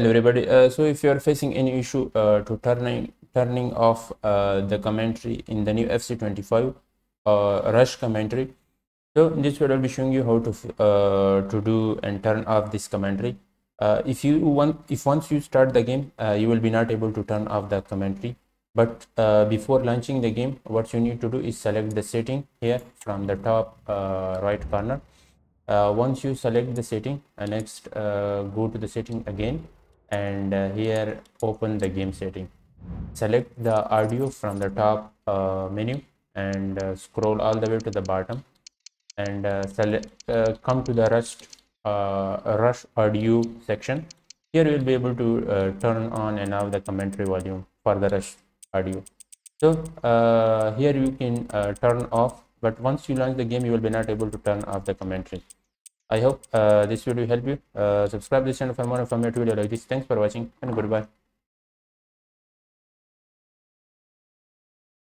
hello everybody. Uh, so if you are facing any issue uh, to turning turning off uh, the commentary in the new fc25 uh, rush commentary. So in this video i'll be showing you how to uh, to do and turn off this commentary. Uh, if you want if once you start the game you will be not able to turn off the commentary. But before launching the game what you need to do is select the setting here from the top right corner. Once you select the setting next go to the setting again and uh, here open the game setting. Select the audio from the top uh, menu and uh, scroll all the way to the bottom and uh, select uh, come to the rush uh, rush audio section. Here you will be able to turn on and off the commentary volume for the rush audio. So here you can turn off but once you launch the game you will be not able to turn off the commentary I hope uh, this video help you. Uh, subscribe this channel for more informative video like this. Thanks for watching and goodbye.